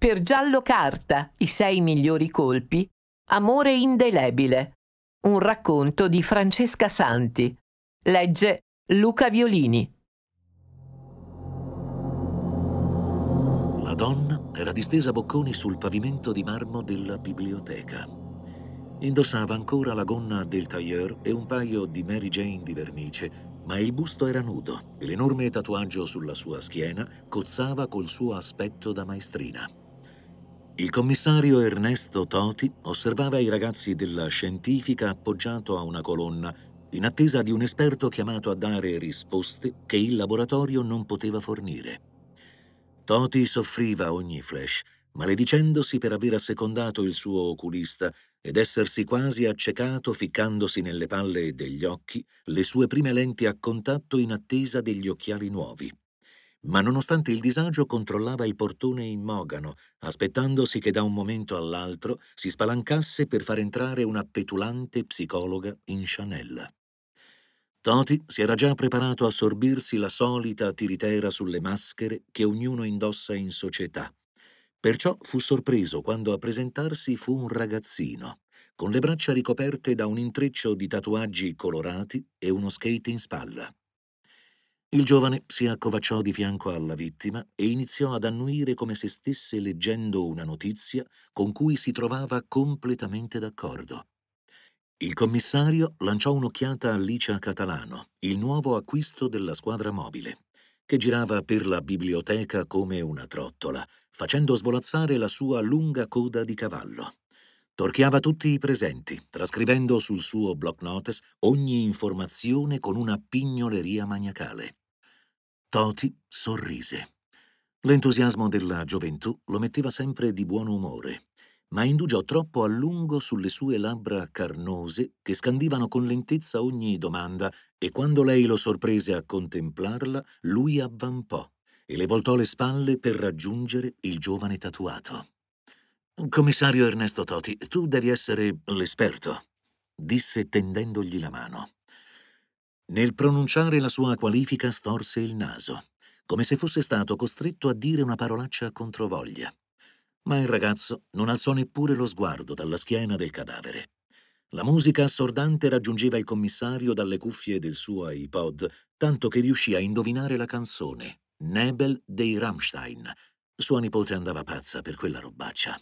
Per Giallo Carta, i sei migliori colpi, Amore indelebile. Un racconto di Francesca Santi. Legge Luca Violini. La donna era distesa bocconi sul pavimento di marmo della biblioteca. Indossava ancora la gonna del tailleur e un paio di Mary Jane di vernice, ma il busto era nudo e l'enorme tatuaggio sulla sua schiena cozzava col suo aspetto da maestrina. Il commissario Ernesto Toti osservava i ragazzi della scientifica appoggiato a una colonna, in attesa di un esperto chiamato a dare risposte che il laboratorio non poteva fornire. Toti soffriva ogni flash, maledicendosi per aver assecondato il suo oculista ed essersi quasi accecato ficcandosi nelle palle degli occhi le sue prime lenti a contatto in attesa degli occhiali nuovi. Ma nonostante il disagio controllava il portone immogano, aspettandosi che da un momento all'altro si spalancasse per far entrare una petulante psicologa in Chanel. Toti si era già preparato a sorbirsi la solita tiritera sulle maschere che ognuno indossa in società. Perciò fu sorpreso quando a presentarsi fu un ragazzino, con le braccia ricoperte da un intreccio di tatuaggi colorati e uno skate in spalla. Il giovane si accovacciò di fianco alla vittima e iniziò ad annuire come se stesse leggendo una notizia con cui si trovava completamente d'accordo. Il commissario lanciò un'occhiata a Licia Catalano, il nuovo acquisto della squadra mobile, che girava per la biblioteca come una trottola, facendo svolazzare la sua lunga coda di cavallo. Torchiava tutti i presenti, trascrivendo sul suo block notes ogni informazione con una pignoleria maniacale. Toti sorrise. L'entusiasmo della gioventù lo metteva sempre di buon umore ma indugiò troppo a lungo sulle sue labbra carnose che scandivano con lentezza ogni domanda e quando lei lo sorprese a contemplarla, lui avvampò e le voltò le spalle per raggiungere il giovane tatuato. Commissario Ernesto Toti, tu devi essere l'esperto, disse tendendogli la mano. Nel pronunciare la sua qualifica storse il naso, come se fosse stato costretto a dire una parolaccia controvoglia ma il ragazzo non alzò neppure lo sguardo dalla schiena del cadavere. La musica assordante raggiungeva il commissario dalle cuffie del suo iPod, tanto che riuscì a indovinare la canzone, Nebel dei Rammstein. Sua nipote andava pazza per quella robaccia.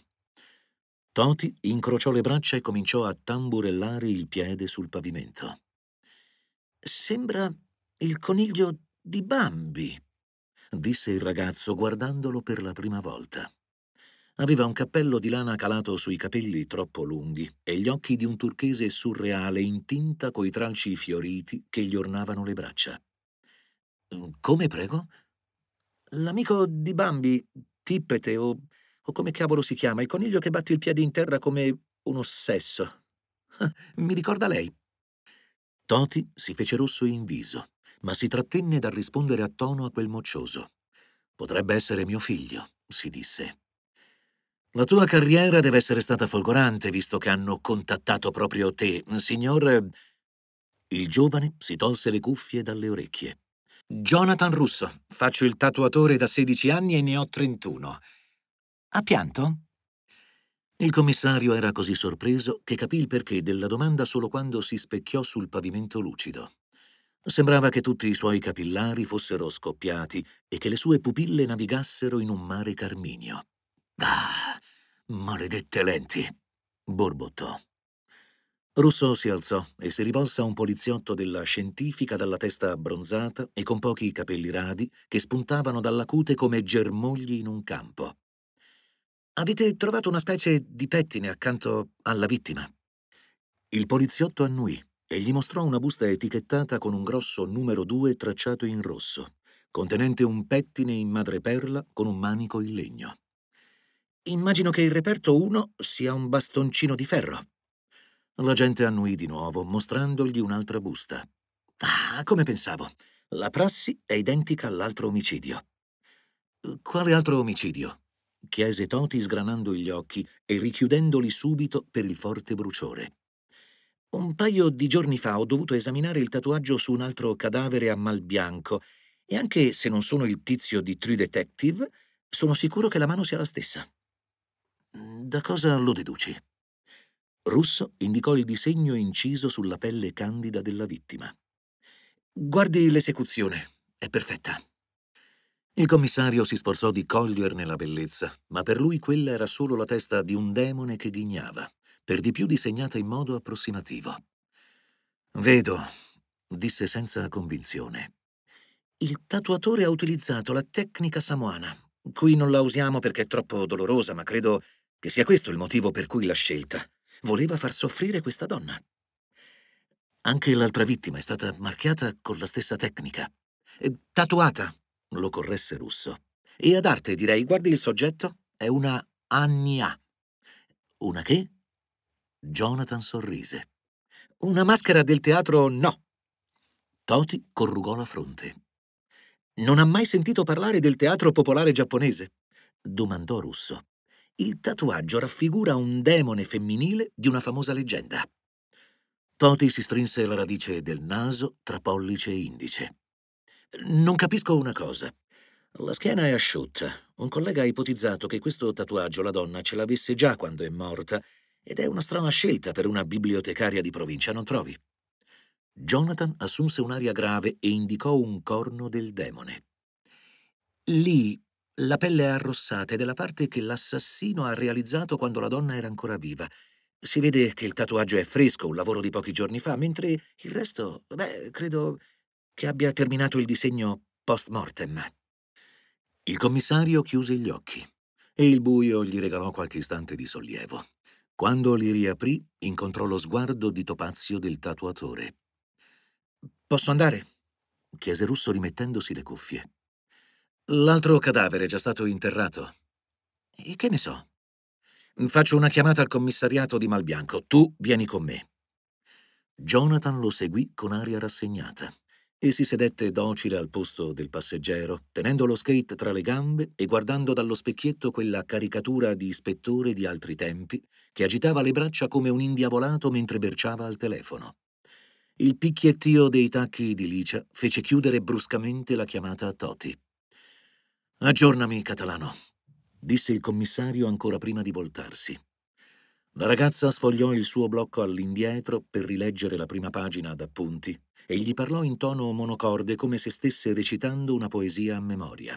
Toti incrociò le braccia e cominciò a tamburellare il piede sul pavimento. Sembra il coniglio di Bambi, disse il ragazzo guardandolo per la prima volta. Aveva un cappello di lana calato sui capelli troppo lunghi e gli occhi di un turchese surreale in tinta coi tralci fioriti che gli ornavano le braccia. Mm, come prego? L'amico di Bambi, Tippete o, o come cavolo si chiama, il coniglio che batte il piede in terra come un ossesso. Mi ricorda lei. Toti si fece rosso in viso, ma si trattenne dal rispondere a tono a quel moccioso. Potrebbe essere mio figlio, si disse. La tua carriera deve essere stata folgorante, visto che hanno contattato proprio te, signor... Il giovane si tolse le cuffie dalle orecchie. Jonathan Russo, faccio il tatuatore da 16 anni e ne ho 31. Ha pianto? Il commissario era così sorpreso che capì il perché della domanda solo quando si specchiò sul pavimento lucido. Sembrava che tutti i suoi capillari fossero scoppiati e che le sue pupille navigassero in un mare carminio. Ah, maledette lenti, borbottò. Russo si alzò e si rivolse a un poliziotto della scientifica dalla testa abbronzata e con pochi capelli radi che spuntavano dalla cute come germogli in un campo. Avete trovato una specie di pettine accanto alla vittima. Il poliziotto annuì e gli mostrò una busta etichettata con un grosso numero 2 tracciato in rosso, contenente un pettine in madreperla con un manico in legno. Immagino che il reperto 1 sia un bastoncino di ferro. L'agente annuì di nuovo, mostrandogli un'altra busta. Ah, come pensavo. La prassi è identica all'altro omicidio. Quale altro omicidio? Chiese Toti sgranando gli occhi e richiudendoli subito per il forte bruciore. Un paio di giorni fa ho dovuto esaminare il tatuaggio su un altro cadavere a mal bianco e anche se non sono il tizio di True Detective, sono sicuro che la mano sia la stessa. Da cosa lo deduci? Russo indicò il disegno inciso sulla pelle candida della vittima. Guardi l'esecuzione, è perfetta. Il commissario si sforzò di coglierne la bellezza, ma per lui quella era solo la testa di un demone che ghignava, per di più disegnata in modo approssimativo. Vedo, disse senza convinzione. Il tatuatore ha utilizzato la tecnica samoana. Qui non la usiamo perché è troppo dolorosa, ma credo che sia questo il motivo per cui l'ha scelta. Voleva far soffrire questa donna. Anche l'altra vittima è stata marchiata con la stessa tecnica. Tatuata, lo corresse Russo. E ad arte direi, guardi il soggetto, è una Annia. Una che? Jonathan sorrise. Una maschera del teatro no. Toti corrugò la fronte. Non ha mai sentito parlare del teatro popolare giapponese? domandò Russo. Il tatuaggio raffigura un demone femminile di una famosa leggenda. Toti si strinse la radice del naso tra pollice e indice. Non capisco una cosa. La schiena è asciutta. Un collega ha ipotizzato che questo tatuaggio la donna ce l'avesse già quando è morta, ed è una strana scelta per una bibliotecaria di provincia, non trovi? Jonathan assunse un'aria grave e indicò un corno del demone. Lì la pelle è arrossata ed è la parte che l'assassino ha realizzato quando la donna era ancora viva. Si vede che il tatuaggio è fresco, un lavoro di pochi giorni fa, mentre il resto, beh, credo che abbia terminato il disegno post mortem. Il commissario chiuse gli occhi e il buio gli regalò qualche istante di sollievo. Quando li riaprì, incontrò lo sguardo di Topazio del tatuatore. Posso andare? chiese Russo rimettendosi le cuffie. L'altro cadavere è già stato interrato. E che ne so? Faccio una chiamata al commissariato di Malbianco. Tu vieni con me. Jonathan lo seguì con aria rassegnata e si sedette docile al posto del passeggero, tenendo lo skate tra le gambe e guardando dallo specchietto quella caricatura di ispettore di altri tempi che agitava le braccia come un indiavolato mentre berciava al telefono. Il picchiettio dei tacchi di Licia fece chiudere bruscamente la chiamata a Toti. Aggiornami, Catalano, disse il commissario ancora prima di voltarsi. La ragazza sfogliò il suo blocco all'indietro per rileggere la prima pagina ad appunti e gli parlò in tono monocorde come se stesse recitando una poesia a memoria.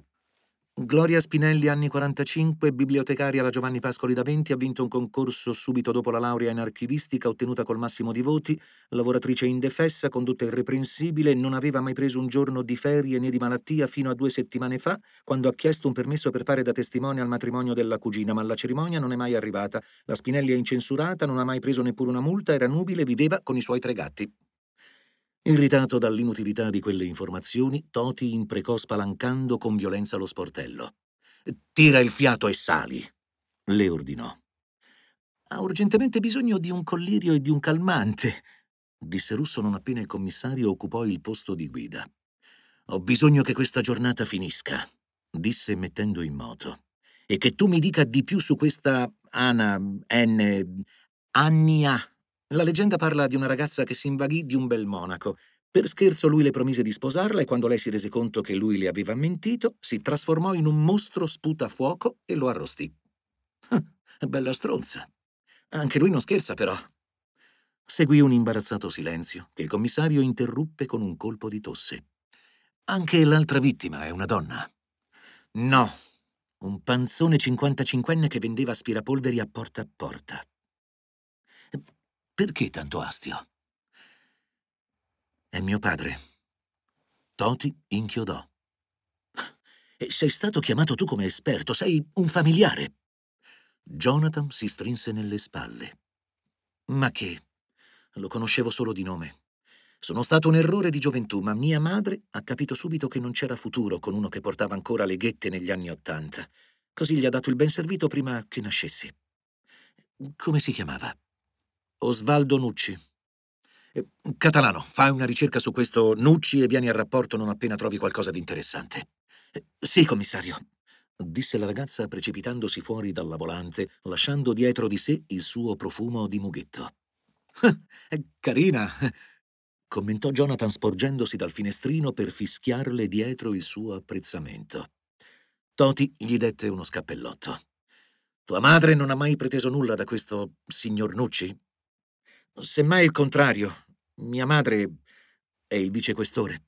Gloria Spinelli, anni 45, bibliotecaria alla Giovanni Pascoli da 20, ha vinto un concorso subito dopo la laurea in archivistica ottenuta col massimo di voti, lavoratrice indefessa, condotta irreprensibile, non aveva mai preso un giorno di ferie né di malattia fino a due settimane fa, quando ha chiesto un permesso per fare da testimone al matrimonio della cugina, ma la cerimonia non è mai arrivata. La Spinelli è incensurata, non ha mai preso neppure una multa, era nubile, viveva con i suoi tre gatti. Irritato dall'inutilità di quelle informazioni, Toti imprecò spalancando con violenza lo sportello. Tira il fiato e sali, le ordinò. Ha urgentemente bisogno di un collirio e di un calmante, disse Russo non appena il commissario occupò il posto di guida. Ho bisogno che questa giornata finisca, disse mettendo in moto. E che tu mi dica di più su questa Ana N. Annia la leggenda parla di una ragazza che si invaghì di un bel monaco. Per scherzo lui le promise di sposarla e quando lei si rese conto che lui le aveva mentito, si trasformò in un mostro sputafuoco e lo arrostì. Bella stronza. Anche lui non scherza, però. Seguì un imbarazzato silenzio, che il commissario interruppe con un colpo di tosse. Anche l'altra vittima è una donna. No, un panzone 55enne che vendeva aspirapolveri a porta a porta. Perché tanto astio? È mio padre. Toti inchiodò. E sei stato chiamato tu come esperto, sei un familiare. Jonathan si strinse nelle spalle. Ma che? Lo conoscevo solo di nome. Sono stato un errore di gioventù, ma mia madre ha capito subito che non c'era futuro con uno che portava ancora le ghette negli anni Ottanta. Così gli ha dato il ben servito prima che nascessi. Come si chiamava? Osvaldo Nucci. Eh, Catalano, fai una ricerca su questo Nucci e vieni al rapporto non appena trovi qualcosa di interessante. Eh, sì, commissario, disse la ragazza precipitandosi fuori dalla volante, lasciando dietro di sé il suo profumo di mughetto. Carina, commentò Jonathan sporgendosi dal finestrino per fischiarle dietro il suo apprezzamento. Toti gli dette uno scappellotto. Tua madre non ha mai preteso nulla da questo signor Nucci? Semmai il contrario. Mia madre è il vicequestore.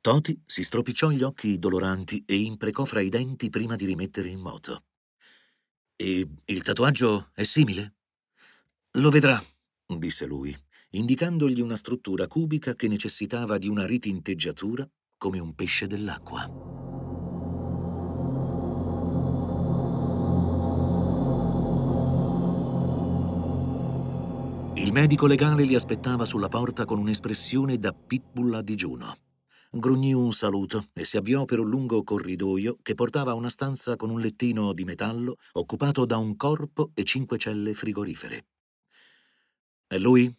Toti si stropicciò gli occhi doloranti e imprecò fra i denti prima di rimettere in moto. E il tatuaggio è simile? Lo vedrà, disse lui, indicandogli una struttura cubica che necessitava di una ritinteggiatura come un pesce dell'acqua. Il medico legale li aspettava sulla porta con un'espressione da pitbull a digiuno. Grugnì un saluto e si avviò per un lungo corridoio che portava a una stanza con un lettino di metallo occupato da un corpo e cinque celle frigorifere. È lui?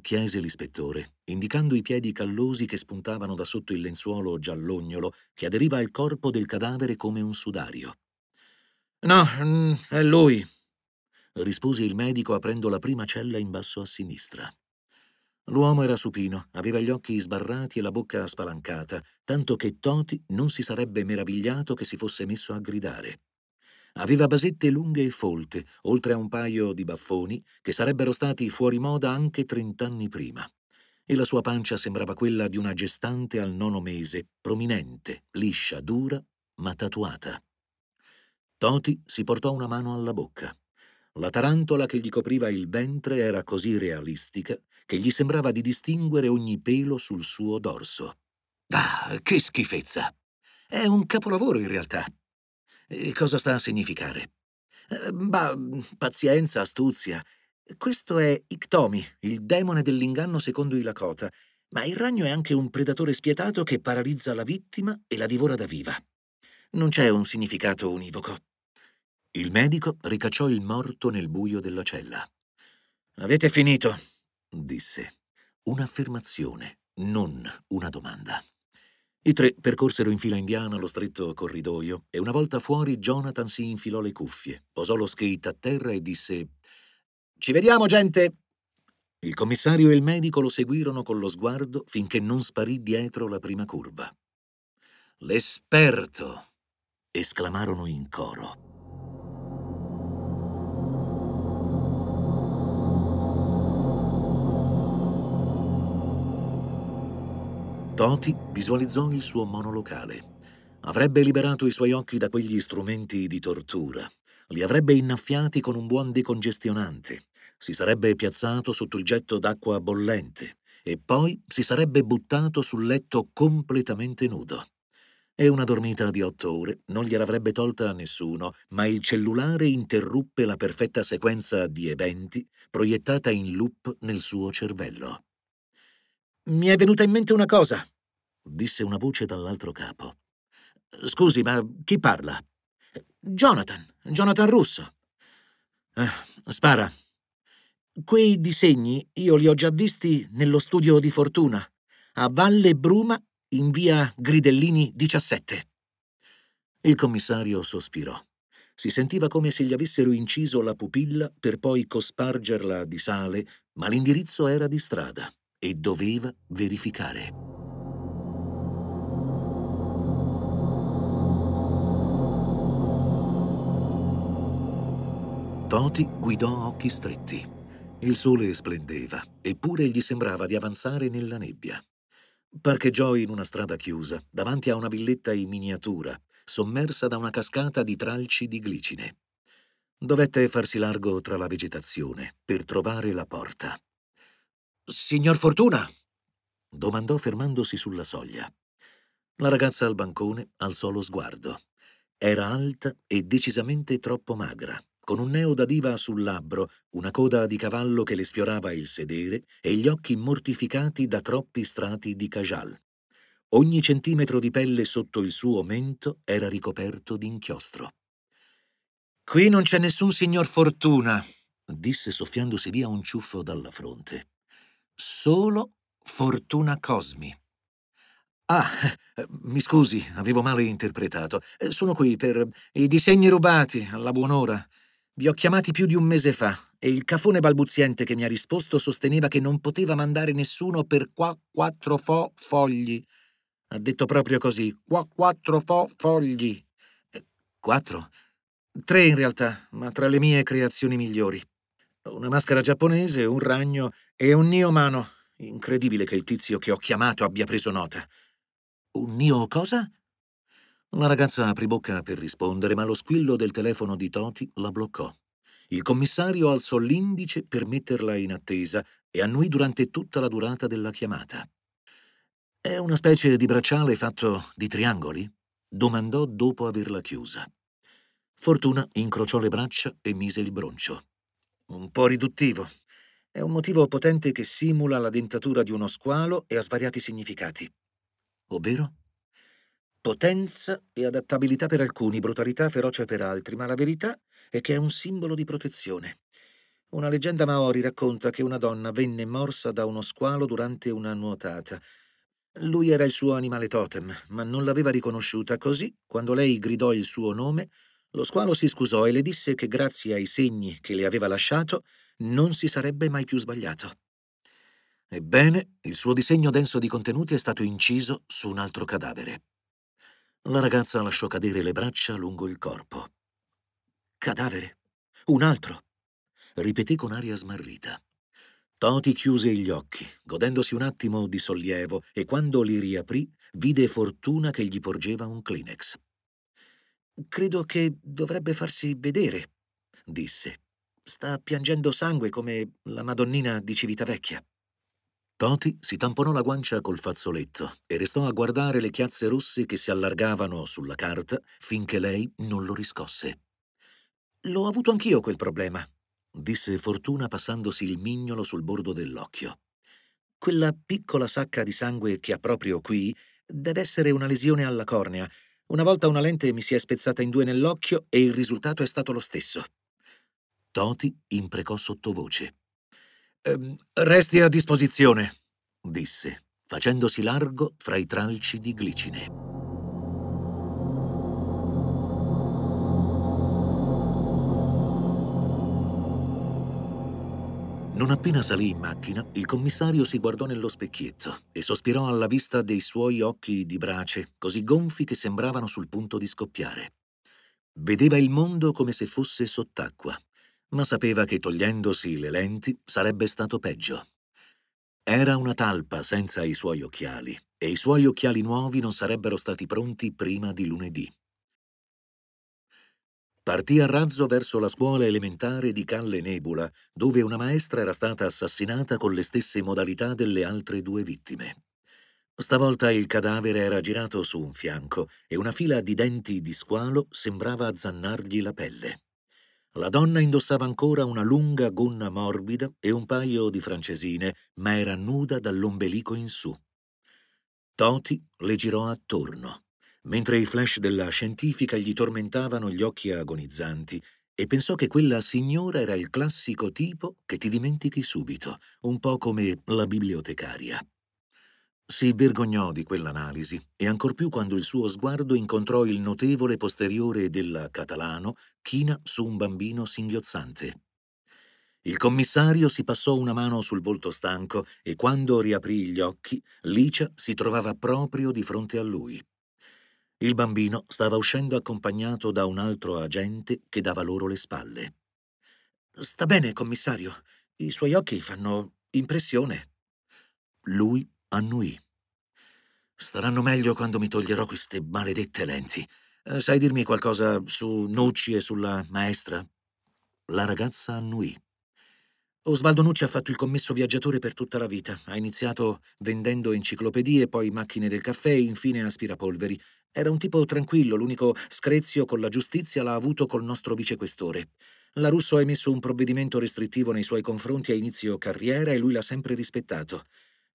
chiese l'ispettore, indicando i piedi callosi che spuntavano da sotto il lenzuolo giallognolo che aderiva al corpo del cadavere come un sudario. No, mm, è lui, rispose il medico aprendo la prima cella in basso a sinistra. L'uomo era supino, aveva gli occhi sbarrati e la bocca spalancata, tanto che Toti non si sarebbe meravigliato che si fosse messo a gridare. Aveva basette lunghe e folte, oltre a un paio di baffoni che sarebbero stati fuori moda anche trent'anni prima. E la sua pancia sembrava quella di una gestante al nono mese, prominente, liscia, dura, ma tatuata. Toti si portò una mano alla bocca. La tarantola che gli copriva il ventre era così realistica che gli sembrava di distinguere ogni pelo sul suo dorso. Ah, che schifezza! È un capolavoro in realtà. E cosa sta a significare? Eh, bah, pazienza, astuzia. Questo è Iktomi, il demone dell'inganno secondo i Lakota, ma il ragno è anche un predatore spietato che paralizza la vittima e la divora da viva. Non c'è un significato univoco. Il medico ricacciò il morto nel buio della cella. Avete finito, disse. Un'affermazione, non una domanda. I tre percorsero in fila indiana lo stretto corridoio e una volta fuori Jonathan si infilò le cuffie, posò lo skate a terra e disse «Ci vediamo, gente!» Il commissario e il medico lo seguirono con lo sguardo finché non sparì dietro la prima curva. «L'esperto!» esclamarono in coro. Toti visualizzò il suo monolocale. Avrebbe liberato i suoi occhi da quegli strumenti di tortura. Li avrebbe innaffiati con un buon decongestionante. Si sarebbe piazzato sotto il getto d'acqua bollente e poi si sarebbe buttato sul letto completamente nudo. E una dormita di otto ore non gliel'avrebbe tolta a nessuno, ma il cellulare interruppe la perfetta sequenza di eventi proiettata in loop nel suo cervello. Mi è venuta in mente una cosa, disse una voce dall'altro capo. Scusi, ma chi parla? Jonathan, Jonathan Russo. Eh, spara. Quei disegni io li ho già visti nello studio di Fortuna, a Valle Bruma, in via Gridellini 17. Il commissario sospirò. Si sentiva come se gli avessero inciso la pupilla per poi cospargerla di sale, ma l'indirizzo era di strada e doveva verificare. Toti guidò a occhi stretti. Il sole splendeva, eppure gli sembrava di avanzare nella nebbia. Parcheggiò in una strada chiusa, davanti a una villetta in miniatura, sommersa da una cascata di tralci di glicine. Dovette farsi largo tra la vegetazione per trovare la porta. Signor Fortuna? domandò fermandosi sulla soglia. La ragazza al bancone alzò lo sguardo. Era alta e decisamente troppo magra, con un neo da diva sul labbro, una coda di cavallo che le sfiorava il sedere e gli occhi mortificati da troppi strati di cajal. Ogni centimetro di pelle sotto il suo mento era ricoperto d'inchiostro. Qui non c'è nessun signor Fortuna, disse soffiandosi via un ciuffo dalla fronte solo Fortuna Cosmi. Ah, mi scusi, avevo male interpretato. Eh, sono qui per i disegni rubati, alla buon'ora. Vi ho chiamati più di un mese fa e il cafone balbuziente che mi ha risposto sosteneva che non poteva mandare nessuno per qua quattro fo fogli. Ha detto proprio così, qua quattro fo fogli. Eh, quattro? Tre in realtà, ma tra le mie creazioni migliori. Una maschera giapponese, un ragno e un nio umano. Incredibile che il tizio che ho chiamato abbia preso nota. Un nio cosa? La ragazza aprì bocca per rispondere, ma lo squillo del telefono di Toti la bloccò. Il commissario alzò l'indice per metterla in attesa e annuì durante tutta la durata della chiamata. È una specie di bracciale fatto di triangoli? domandò dopo averla chiusa. Fortuna incrociò le braccia e mise il broncio. Un po' riduttivo. È un motivo potente che simula la dentatura di uno squalo e ha svariati significati. Ovvero? Potenza e adattabilità per alcuni, brutalità feroce per altri, ma la verità è che è un simbolo di protezione. Una leggenda maori racconta che una donna venne morsa da uno squalo durante una nuotata. Lui era il suo animale totem, ma non l'aveva riconosciuta, così, quando lei gridò il suo nome, lo squalo si scusò e le disse che grazie ai segni che le aveva lasciato non si sarebbe mai più sbagliato. Ebbene, il suo disegno denso di contenuti è stato inciso su un altro cadavere. La ragazza lasciò cadere le braccia lungo il corpo. Cadavere? Un altro? Ripetì con aria smarrita. Toti chiuse gli occhi, godendosi un attimo di sollievo, e quando li riaprì, vide Fortuna che gli porgeva un Kleenex. Credo che dovrebbe farsi vedere, disse. Sta piangendo sangue come la Madonnina di Civitavecchia. Toti si tamponò la guancia col fazzoletto e restò a guardare le chiazze rosse che si allargavano sulla carta finché lei non lo riscosse. L'ho avuto anch'io quel problema, disse Fortuna passandosi il mignolo sul bordo dell'occhio. Quella piccola sacca di sangue che ha proprio qui deve essere una lesione alla cornea. Una volta una lente mi si è spezzata in due nell'occhio e il risultato è stato lo stesso. Toti imprecò sottovoce. Ehm, resti a disposizione, disse, facendosi largo fra i tralci di glicine. Non appena salì in macchina, il commissario si guardò nello specchietto e sospirò alla vista dei suoi occhi di brace, così gonfi che sembravano sul punto di scoppiare. Vedeva il mondo come se fosse sott'acqua ma sapeva che togliendosi le lenti sarebbe stato peggio. Era una talpa senza i suoi occhiali e i suoi occhiali nuovi non sarebbero stati pronti prima di lunedì. Partì a razzo verso la scuola elementare di Calle Nebula, dove una maestra era stata assassinata con le stesse modalità delle altre due vittime. Stavolta il cadavere era girato su un fianco e una fila di denti di squalo sembrava azzannargli la pelle. La donna indossava ancora una lunga gonna morbida e un paio di francesine, ma era nuda dall'ombelico in su. Toti le girò attorno, mentre i flash della scientifica gli tormentavano gli occhi agonizzanti, e pensò che quella signora era il classico tipo che ti dimentichi subito, un po' come la bibliotecaria. Si vergognò di quell'analisi, e ancor più quando il suo sguardo incontrò il notevole posteriore del catalano china su un bambino singhiozzante. Il commissario si passò una mano sul volto stanco e quando riaprì gli occhi, Licia si trovava proprio di fronte a lui. Il bambino stava uscendo accompagnato da un altro agente che dava loro le spalle. Sta bene, commissario. I suoi occhi fanno impressione. Lui annuì. Staranno meglio quando mi toglierò queste maledette lenti. Eh, sai dirmi qualcosa su Nucci e sulla maestra? La ragazza annuì. Osvaldo Nucci ha fatto il commesso viaggiatore per tutta la vita. Ha iniziato vendendo enciclopedie, poi macchine del caffè e infine aspirapolveri. Era un tipo tranquillo, l'unico screzio con la giustizia l'ha avuto col nostro vicequestore. La Russo ha emesso un provvedimento restrittivo nei suoi confronti a inizio carriera e lui l'ha sempre rispettato.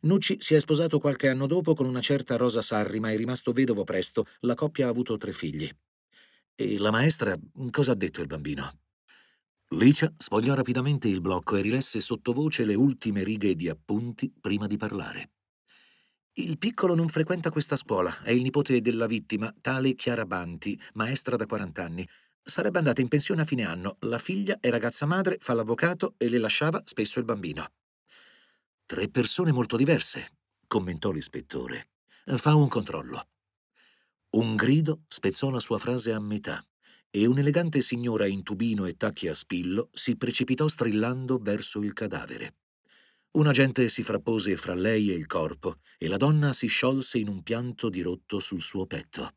Nucci si è sposato qualche anno dopo con una certa Rosa Sarri, ma è rimasto vedovo presto. La coppia ha avuto tre figli. E la maestra, cosa ha detto il bambino? Licia spogliò rapidamente il blocco e rilesse sottovoce le ultime righe di appunti prima di parlare. Il piccolo non frequenta questa scuola, è il nipote della vittima, tale Chiara Banti, maestra da 40 anni. Sarebbe andata in pensione a fine anno, la figlia è ragazza madre, fa l'avvocato e le lasciava spesso il bambino. Tre persone molto diverse, commentò l'ispettore. Fa un controllo. Un grido spezzò la sua frase a metà e un'elegante signora in tubino e tacchi a spillo si precipitò strillando verso il cadavere. Un agente si frappose fra lei e il corpo e la donna si sciolse in un pianto dirotto sul suo petto.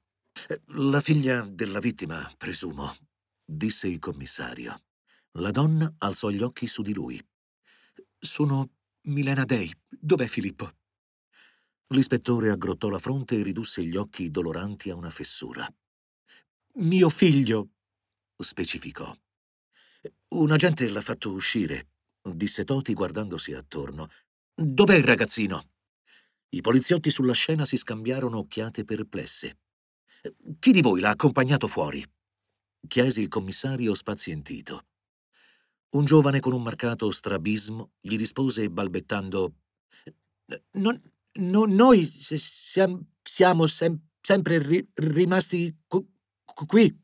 La figlia della vittima, presumo, disse il commissario. La donna alzò gli occhi su di lui. Sono Milena Day. Dov'è Filippo? L'ispettore aggrottò la fronte e ridusse gli occhi doloranti a una fessura. Mio figlio, specificò. Un agente l'ha fatto uscire, disse Toti guardandosi attorno. Dov'è il ragazzino? I poliziotti sulla scena si scambiarono occhiate perplesse. Chi di voi l'ha accompagnato fuori? chiese il commissario spazientito. Un giovane con un marcato strabismo gli rispose balbettando non, no, noi siamo, siamo sem sempre ri rimasti qui.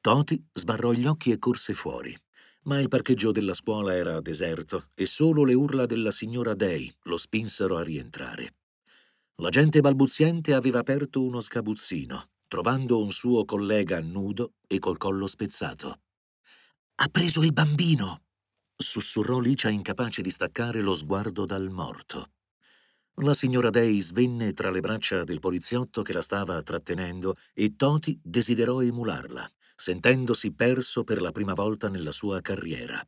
Toti sbarrò gli occhi e corse fuori, ma il parcheggio della scuola era deserto e solo le urla della signora Day lo spinsero a rientrare. L'agente balbuziente aveva aperto uno sgabuzzino, trovando un suo collega nudo e col collo spezzato. Ha preso il bambino! sussurrò Licia incapace di staccare lo sguardo dal morto. La signora Day svenne tra le braccia del poliziotto che la stava trattenendo e Toti desiderò emularla, sentendosi perso per la prima volta nella sua carriera.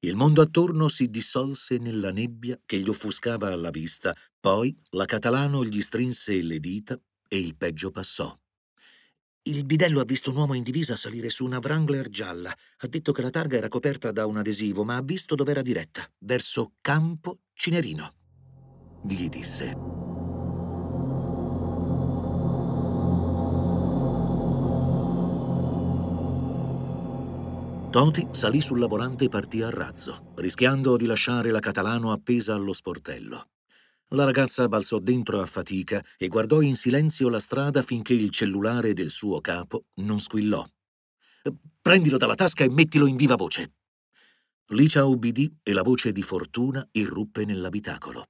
Il mondo attorno si dissolse nella nebbia che gli offuscava la vista, poi la Catalano gli strinse le dita e il peggio passò. Il bidello ha visto un uomo in divisa salire su una Wrangler gialla. Ha detto che la targa era coperta da un adesivo, ma ha visto dove era diretta, verso Campo Cinerino gli disse. Toti salì sulla volante e partì a razzo, rischiando di lasciare la Catalano appesa allo sportello. La ragazza balzò dentro a fatica e guardò in silenzio la strada finché il cellulare del suo capo non squillò. Prendilo dalla tasca e mettilo in viva voce. Licia ubbidì e la voce di Fortuna irruppe nell'abitacolo.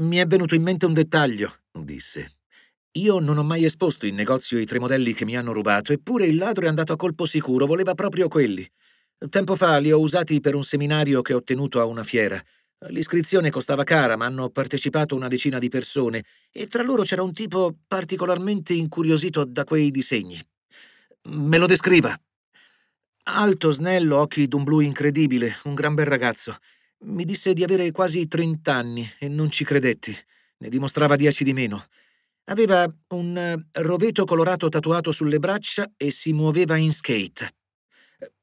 Mi è venuto in mente un dettaglio, disse. Io non ho mai esposto in negozio i tre modelli che mi hanno rubato, eppure il ladro è andato a colpo sicuro, voleva proprio quelli. Tempo fa li ho usati per un seminario che ho tenuto a una fiera. L'iscrizione costava cara, ma hanno partecipato una decina di persone, e tra loro c'era un tipo particolarmente incuriosito da quei disegni. Me lo descriva. Alto, snello, occhi d'un blu incredibile, un gran bel ragazzo. Mi disse di avere quasi trent'anni e non ci credetti. Ne dimostrava dieci di meno. Aveva un eh, roveto colorato tatuato sulle braccia e si muoveva in skate.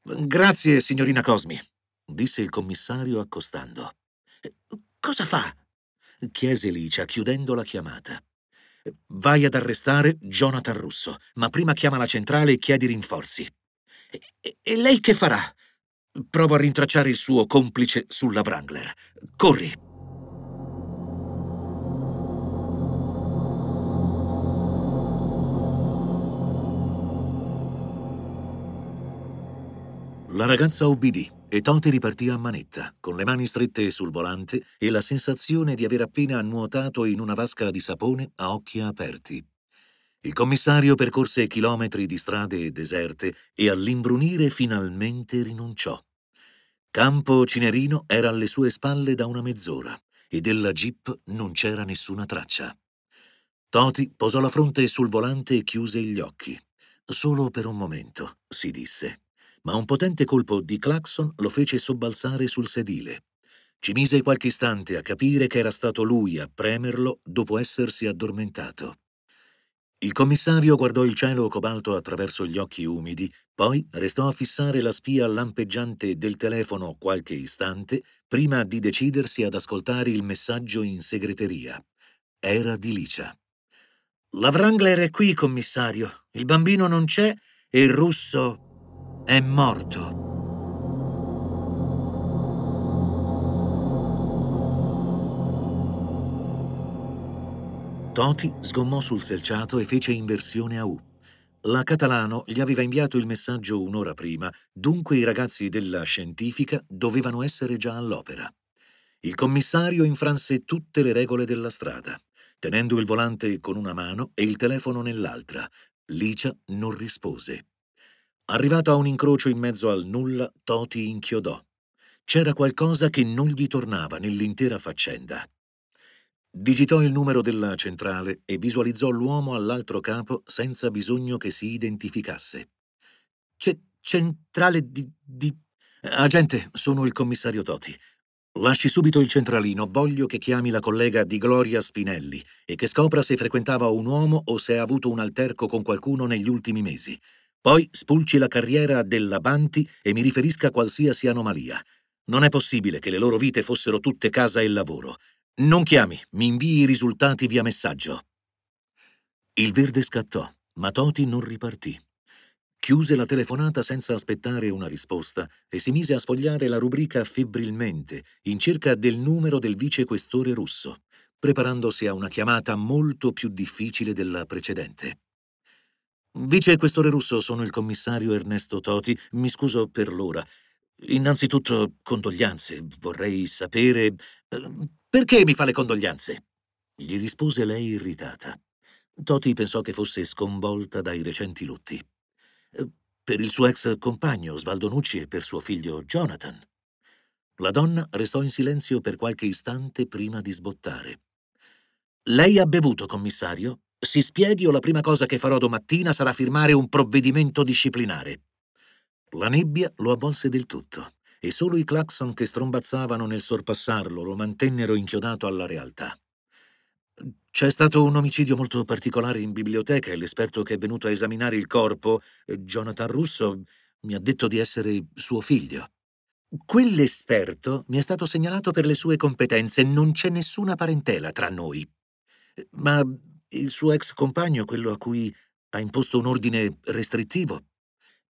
Grazie, signorina Cosmi, disse il commissario accostando. Cosa fa? chiese Licia, chiudendo la chiamata. Vai ad arrestare Jonathan Russo, ma prima chiama la centrale e chiedi rinforzi. E, e lei che farà? Provo a rintracciare il suo complice sulla Wrangler. Corri! La ragazza ubbidì e Toti ripartì a manetta, con le mani strette sul volante e la sensazione di aver appena nuotato in una vasca di sapone a occhi aperti. Il commissario percorse chilometri di strade deserte e all'imbrunire finalmente rinunciò. Campo Cinerino era alle sue spalle da una mezz'ora e della jeep non c'era nessuna traccia. Toti posò la fronte sul volante e chiuse gli occhi. Solo per un momento, si disse, ma un potente colpo di clacson lo fece sobbalzare sul sedile. Ci mise qualche istante a capire che era stato lui a premerlo dopo essersi addormentato. Il commissario guardò il cielo cobalto attraverso gli occhi umidi, poi restò a fissare la spia lampeggiante del telefono qualche istante prima di decidersi ad ascoltare il messaggio in segreteria. Era di Licia. La Wrangler è qui, commissario. Il bambino non c'è e il russo è morto. Toti sgommò sul selciato e fece inversione a U. La Catalano gli aveva inviato il messaggio un'ora prima, dunque i ragazzi della scientifica dovevano essere già all'opera. Il commissario infranse tutte le regole della strada, tenendo il volante con una mano e il telefono nell'altra. Licia non rispose. Arrivato a un incrocio in mezzo al nulla, Toti inchiodò. C'era qualcosa che non gli tornava nell'intera faccenda. Digitò il numero della centrale e visualizzò l'uomo all'altro capo senza bisogno che si identificasse. C centrale di, di... Agente, sono il commissario Toti. Lasci subito il centralino, voglio che chiami la collega di Gloria Spinelli e che scopra se frequentava un uomo o se ha avuto un alterco con qualcuno negli ultimi mesi. Poi spulci la carriera della Banti e mi riferisca a qualsiasi anomalia. Non è possibile che le loro vite fossero tutte casa e lavoro. Non chiami, mi invii i risultati via messaggio. Il verde scattò, ma Toti non ripartì. Chiuse la telefonata senza aspettare una risposta e si mise a sfogliare la rubrica febbrilmente, in cerca del numero del vicequestore russo, preparandosi a una chiamata molto più difficile della precedente. Vicequestore russo, sono il commissario Ernesto Toti. Mi scuso per l'ora. Innanzitutto, condoglianze. Vorrei sapere Ehm, perché mi fa le condoglianze? Gli rispose lei irritata. Toti pensò che fosse sconvolta dai recenti lutti. Ehm, per il suo ex compagno Svaldo Nucci e per suo figlio Jonathan. La donna restò in silenzio per qualche istante prima di sbottare. Lei ha bevuto, commissario? Si spieghi o la prima cosa che farò domattina sarà firmare un provvedimento disciplinare. La nebbia lo avvolse del tutto e solo i clacson che strombazzavano nel sorpassarlo lo mantennero inchiodato alla realtà. C'è stato un omicidio molto particolare in biblioteca e l'esperto che è venuto a esaminare il corpo, Jonathan Russo, mi ha detto di essere suo figlio. Quell'esperto mi è stato segnalato per le sue competenze, non c'è nessuna parentela tra noi. Ma il suo ex compagno, quello a cui ha imposto un ordine restrittivo.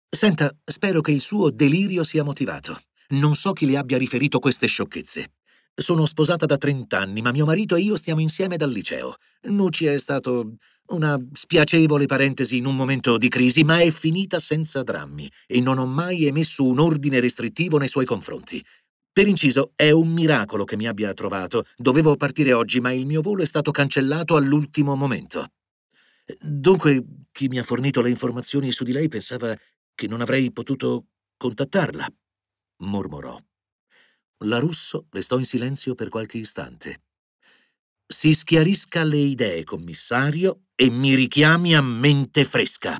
Senta, spero che il suo delirio sia motivato. Non so chi le abbia riferito queste sciocchezze. Sono sposata da trent'anni, ma mio marito e io stiamo insieme dal liceo. Nucci è stato una spiacevole parentesi in un momento di crisi, ma è finita senza drammi e non ho mai emesso un ordine restrittivo nei suoi confronti. Per inciso, è un miracolo che mi abbia trovato. Dovevo partire oggi, ma il mio volo è stato cancellato all'ultimo momento. Dunque, chi mi ha fornito le informazioni su di lei pensava che non avrei potuto contattarla mormorò. La Russo restò in silenzio per qualche istante. Si schiarisca le idee, commissario, e mi richiami a mente fresca,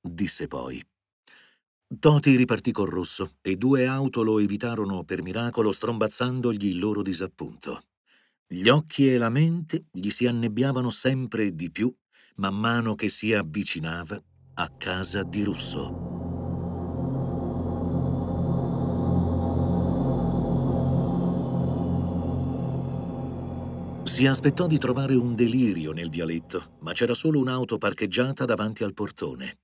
disse poi. Toti ripartì col rosso e due auto lo evitarono per miracolo strombazzandogli il loro disappunto. Gli occhi e la mente gli si annebbiavano sempre di più man mano che si avvicinava a casa di Russo. Si aspettò di trovare un delirio nel vialetto, ma c'era solo un'auto parcheggiata davanti al portone.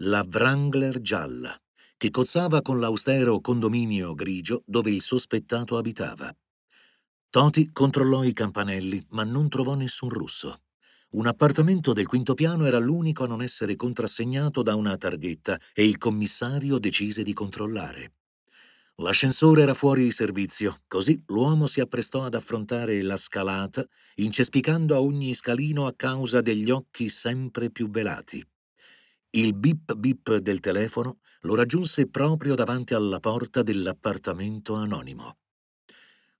La Wrangler gialla, che cozzava con l'austero condominio grigio dove il sospettato abitava. Toti controllò i campanelli, ma non trovò nessun russo. Un appartamento del quinto piano era l'unico a non essere contrassegnato da una targhetta e il commissario decise di controllare. L'ascensore era fuori servizio, così l'uomo si apprestò ad affrontare la scalata, incespicando a ogni scalino a causa degli occhi sempre più velati. Il bip bip del telefono lo raggiunse proprio davanti alla porta dell'appartamento anonimo.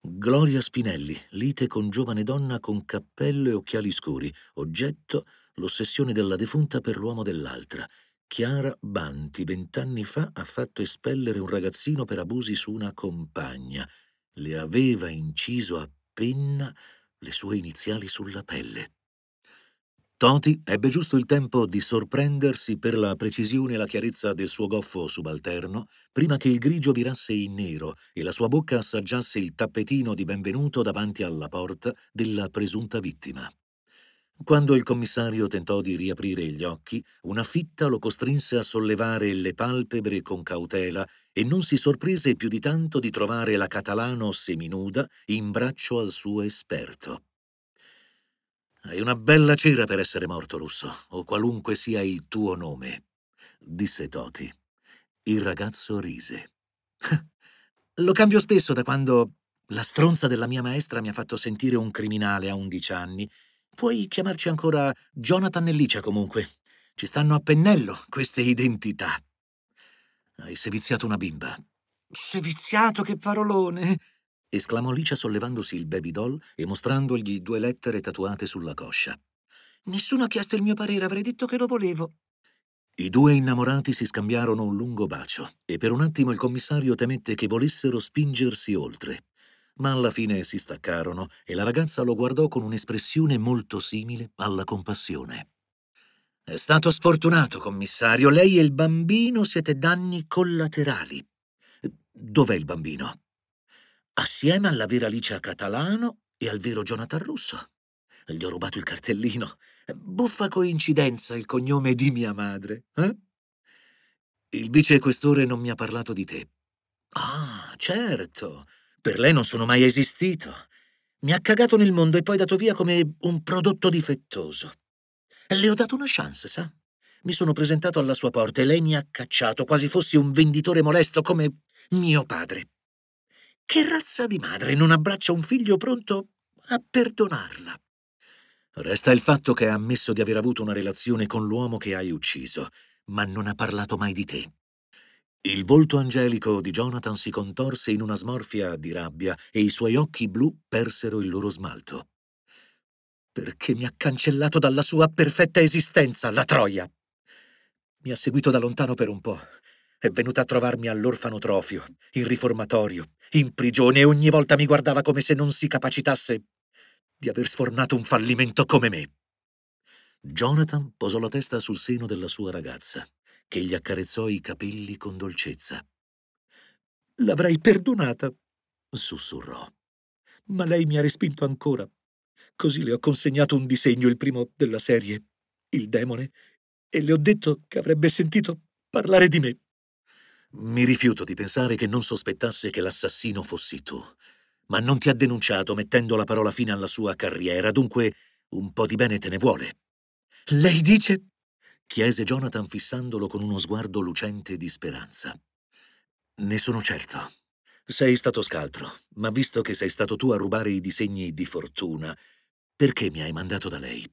Gloria Spinelli, lite con giovane donna con cappello e occhiali scuri, oggetto l'ossessione della defunta per l'uomo dell'altra, Chiara Banti vent'anni fa ha fatto espellere un ragazzino per abusi su una compagna. Le aveva inciso a penna le sue iniziali sulla pelle. Toti ebbe giusto il tempo di sorprendersi per la precisione e la chiarezza del suo goffo subalterno prima che il grigio virasse in nero e la sua bocca assaggiasse il tappetino di benvenuto davanti alla porta della presunta vittima. Quando il commissario tentò di riaprire gli occhi, una fitta lo costrinse a sollevare le palpebre con cautela e non si sorprese più di tanto di trovare la Catalano seminuda in braccio al suo esperto. Hai una bella cera per essere morto, Russo, o qualunque sia il tuo nome, disse Toti. Il ragazzo rise. Lo cambio spesso da quando la stronza della mia maestra mi ha fatto sentire un criminale a undici anni Puoi chiamarci ancora Jonathan e Licia comunque. Ci stanno a pennello queste identità. Hai seviziato una bimba. Seviziato, che parolone! Esclamò Licia sollevandosi il baby doll e mostrandogli due lettere tatuate sulla coscia. Nessuno ha chiesto il mio parere, avrei detto che lo volevo. I due innamorati si scambiarono un lungo bacio e per un attimo il commissario temette che volessero spingersi oltre. Ma alla fine si staccarono e la ragazza lo guardò con un'espressione molto simile alla compassione. È stato sfortunato, commissario. Lei e il bambino siete danni collaterali. Dov'è il bambino? Assieme alla vera Alicia Catalano e al vero Jonathan Russo. Gli ho rubato il cartellino. Buffa coincidenza il cognome di mia madre. Eh? Il vicequestore non mi ha parlato di te. Ah, certo. Per lei non sono mai esistito. Mi ha cagato nel mondo e poi dato via come un prodotto difettoso. Le ho dato una chance, sa? Mi sono presentato alla sua porta e lei mi ha cacciato quasi fossi un venditore molesto come mio padre. Che razza di madre non abbraccia un figlio pronto a perdonarla? Resta il fatto che ha ammesso di aver avuto una relazione con l'uomo che hai ucciso, ma non ha parlato mai di te. Il volto angelico di Jonathan si contorse in una smorfia di rabbia e i suoi occhi blu persero il loro smalto. Perché mi ha cancellato dalla sua perfetta esistenza, la troia. Mi ha seguito da lontano per un po'. È venuta a trovarmi all'orfanotrofio, in riformatorio, in prigione e ogni volta mi guardava come se non si capacitasse di aver sfornato un fallimento come me. Jonathan posò la testa sul seno della sua ragazza che gli accarezzò i capelli con dolcezza. L'avrei perdonata, sussurrò. Ma lei mi ha respinto ancora. Così le ho consegnato un disegno, il primo della serie, il demone, e le ho detto che avrebbe sentito parlare di me. Mi rifiuto di pensare che non sospettasse che l'assassino fossi tu, ma non ti ha denunciato mettendo la parola fine alla sua carriera, dunque un po' di bene te ne vuole. Lei dice chiese Jonathan fissandolo con uno sguardo lucente di speranza. Ne sono certo. Sei stato scaltro, ma visto che sei stato tu a rubare i disegni di fortuna, perché mi hai mandato da lei?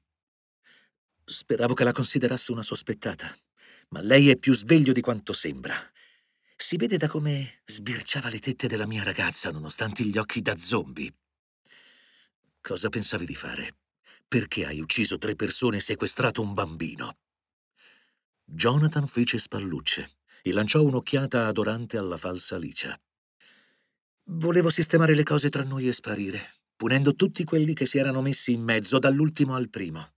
Speravo che la considerasse una sospettata, ma lei è più sveglio di quanto sembra. Si vede da come sbirciava le tette della mia ragazza nonostante gli occhi da zombie. Cosa pensavi di fare? Perché hai ucciso tre persone e sequestrato un bambino? Jonathan fece spallucce e lanciò un'occhiata adorante alla falsa Alicia. Volevo sistemare le cose tra noi e sparire, punendo tutti quelli che si erano messi in mezzo dall'ultimo al primo.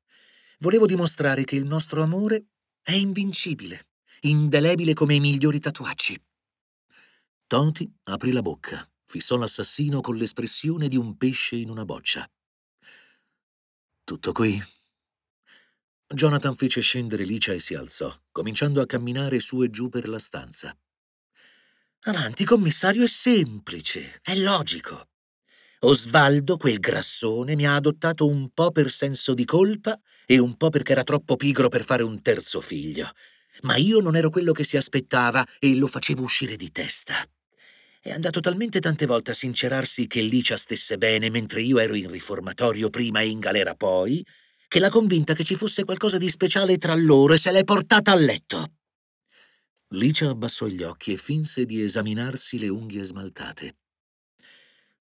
Volevo dimostrare che il nostro amore è invincibile, indelebile come i migliori tatuaggi. Toti aprì la bocca, fissò l'assassino con l'espressione di un pesce in una boccia. Tutto qui? Jonathan fece scendere Licia e si alzò, cominciando a camminare su e giù per la stanza. Avanti, commissario, è semplice, è logico. Osvaldo, quel grassone, mi ha adottato un po' per senso di colpa e un po' perché era troppo pigro per fare un terzo figlio. Ma io non ero quello che si aspettava e lo facevo uscire di testa. È andato talmente tante volte a sincerarsi che Licia stesse bene mentre io ero in riformatorio prima e in galera poi, che l'ha convinta che ci fosse qualcosa di speciale tra loro e se l'è portata a letto. Licia abbassò gli occhi e finse di esaminarsi le unghie smaltate.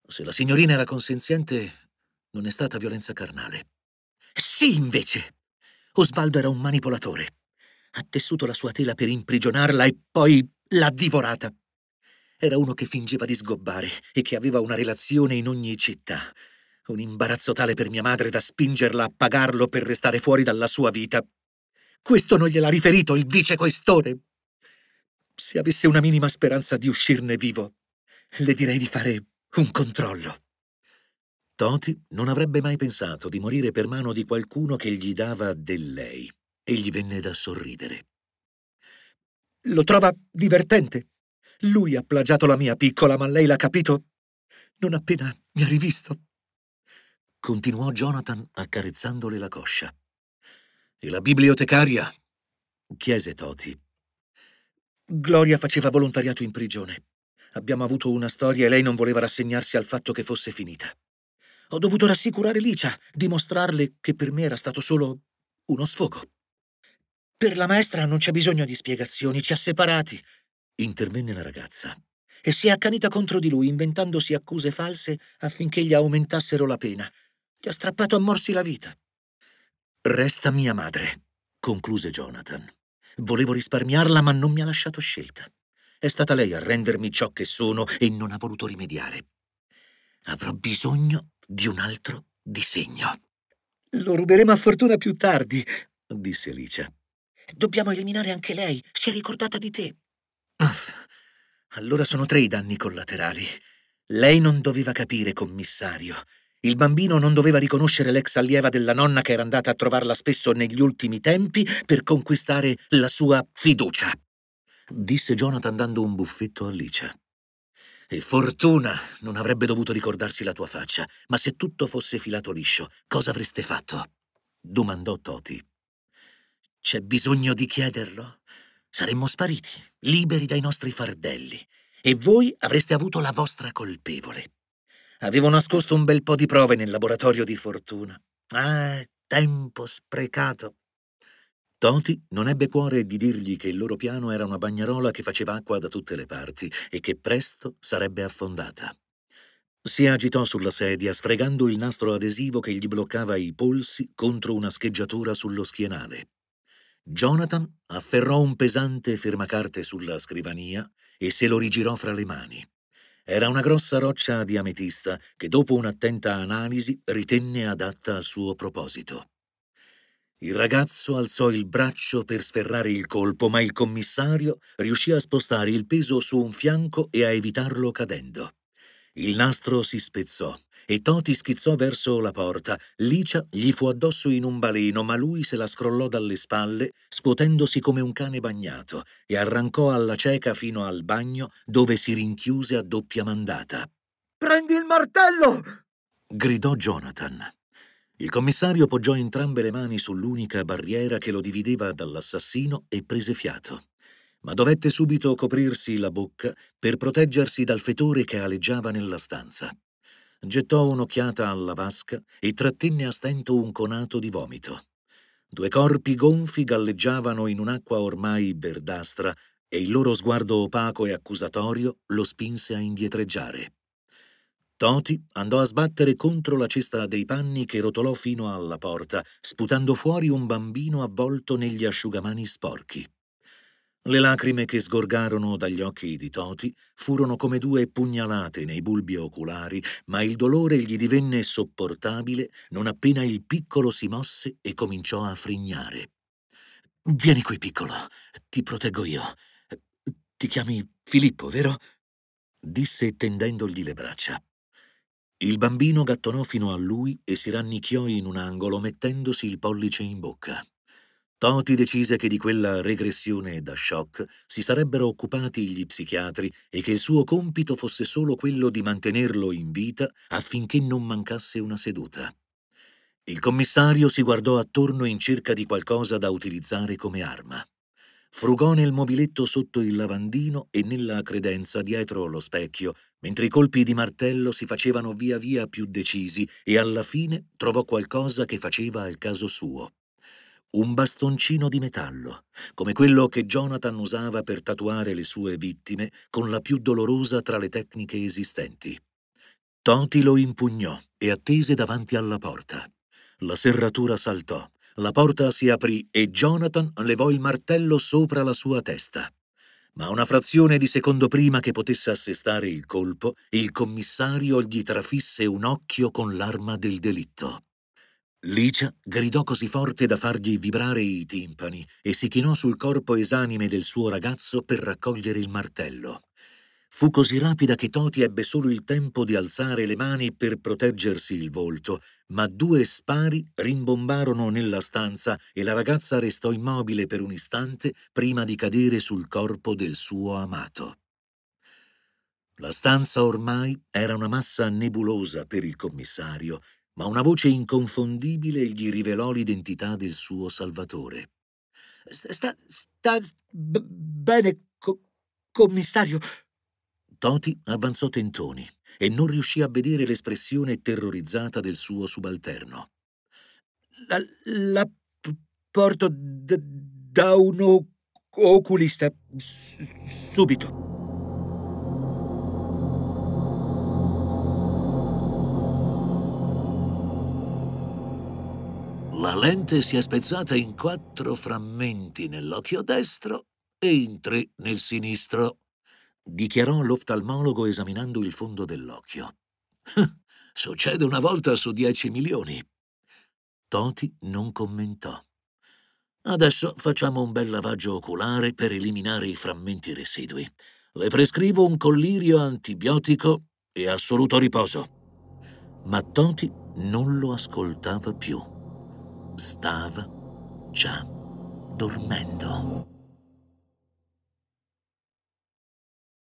Se la signorina era consenziente, non è stata violenza carnale. Sì, invece. Osvaldo era un manipolatore. Ha tessuto la sua tela per imprigionarla e poi l'ha divorata. Era uno che fingeva di sgobbare e che aveva una relazione in ogni città. Un imbarazzo tale per mia madre da spingerla a pagarlo per restare fuori dalla sua vita. Questo non gliel'ha riferito il vicequestore. Se avesse una minima speranza di uscirne vivo, le direi di fare un controllo. Toti non avrebbe mai pensato di morire per mano di qualcuno che gli dava del lei e gli venne da sorridere. Lo trova divertente. Lui ha plagiato la mia piccola, ma lei l'ha capito non appena mi ha rivisto continuò Jonathan accarezzandole la coscia. E la bibliotecaria? chiese Toti. Gloria faceva volontariato in prigione. Abbiamo avuto una storia e lei non voleva rassegnarsi al fatto che fosse finita. Ho dovuto rassicurare Licia, dimostrarle che per me era stato solo uno sfogo. Per la maestra non c'è bisogno di spiegazioni, ci ha separati. Intervenne la ragazza, e si è accanita contro di lui, inventandosi accuse false affinché gli aumentassero la pena. Gli ha strappato a morsi la vita. Resta mia madre, concluse Jonathan. Volevo risparmiarla, ma non mi ha lasciato scelta. È stata lei a rendermi ciò che sono e non ha voluto rimediare. Avrò bisogno di un altro disegno. Lo ruberemo a fortuna più tardi, disse Alicia. Dobbiamo eliminare anche lei. Si è ricordata di te. Uff, allora sono tre i danni collaterali. Lei non doveva capire, commissario. Il bambino non doveva riconoscere l'ex allieva della nonna che era andata a trovarla spesso negli ultimi tempi per conquistare la sua fiducia. Disse Jonathan dando un buffetto a Alicia. E fortuna non avrebbe dovuto ricordarsi la tua faccia, ma se tutto fosse filato liscio, cosa avreste fatto? Domandò Toti. C'è bisogno di chiederlo? Saremmo spariti, liberi dai nostri fardelli, e voi avreste avuto la vostra colpevole. Avevo nascosto un bel po' di prove nel laboratorio di fortuna. Ah, tempo sprecato. Toti non ebbe cuore di dirgli che il loro piano era una bagnarola che faceva acqua da tutte le parti e che presto sarebbe affondata. Si agitò sulla sedia, sfregando il nastro adesivo che gli bloccava i polsi contro una scheggiatura sullo schienale. Jonathan afferrò un pesante fermacarte sulla scrivania e se lo rigirò fra le mani. Era una grossa roccia di ametista che dopo un'attenta analisi ritenne adatta al suo proposito. Il ragazzo alzò il braccio per sferrare il colpo, ma il commissario riuscì a spostare il peso su un fianco e a evitarlo cadendo. Il nastro si spezzò e Toti schizzò verso la porta. Licia gli fu addosso in un baleno, ma lui se la scrollò dalle spalle, scuotendosi come un cane bagnato, e arrancò alla cieca fino al bagno, dove si rinchiuse a doppia mandata. Prendi il martello! gridò Jonathan. Il commissario poggiò entrambe le mani sull'unica barriera che lo divideva dall'assassino e prese fiato. Ma dovette subito coprirsi la bocca per proteggersi dal fetore che aleggiava nella stanza. Gettò un'occhiata alla vasca e trattenne a stento un conato di vomito. Due corpi gonfi galleggiavano in un'acqua ormai verdastra e il loro sguardo opaco e accusatorio lo spinse a indietreggiare. Toti andò a sbattere contro la cesta dei panni che rotolò fino alla porta, sputando fuori un bambino avvolto negli asciugamani sporchi. Le lacrime che sgorgarono dagli occhi di Toti furono come due pugnalate nei bulbi oculari, ma il dolore gli divenne sopportabile non appena il piccolo si mosse e cominciò a frignare. Vieni qui, piccolo, ti proteggo io. Ti chiami Filippo, vero? disse tendendogli le braccia. Il bambino gattonò fino a lui e si rannicchiò in un angolo mettendosi il pollice in bocca. Toti decise che di quella regressione da shock si sarebbero occupati gli psichiatri e che il suo compito fosse solo quello di mantenerlo in vita affinché non mancasse una seduta. Il commissario si guardò attorno in cerca di qualcosa da utilizzare come arma. Frugò nel mobiletto sotto il lavandino e nella credenza dietro lo specchio, mentre i colpi di martello si facevano via via più decisi e alla fine trovò qualcosa che faceva al caso suo. Un bastoncino di metallo, come quello che Jonathan usava per tatuare le sue vittime con la più dolorosa tra le tecniche esistenti. Toti lo impugnò e attese davanti alla porta. La serratura saltò la porta si aprì e Jonathan levò il martello sopra la sua testa. Ma una frazione di secondo prima che potesse assestare il colpo, il commissario gli trafisse un occhio con l'arma del delitto. Licia gridò così forte da fargli vibrare i timpani e si chinò sul corpo esanime del suo ragazzo per raccogliere il martello. Fu così rapida che Toti ebbe solo il tempo di alzare le mani per proteggersi il volto, ma due spari rimbombarono nella stanza e la ragazza restò immobile per un istante prima di cadere sul corpo del suo amato. La stanza ormai era una massa nebulosa per il commissario, ma una voce inconfondibile gli rivelò l'identità del suo salvatore. Sta, sta bene, co commissario, Toti avanzò tentoni e non riuscì a vedere l'espressione terrorizzata del suo subalterno. La, la porto da uno oculista. S subito. La lente si è spezzata in quattro frammenti nell'occhio destro e in tre nel sinistro, dichiarò l'oftalmologo esaminando il fondo dell'occhio. Succede una volta su dieci milioni. Toti non commentò. Adesso facciamo un bel lavaggio oculare per eliminare i frammenti residui. Le prescrivo un collirio antibiotico e assoluto riposo. Ma Toti non lo ascoltava più stava già dormendo.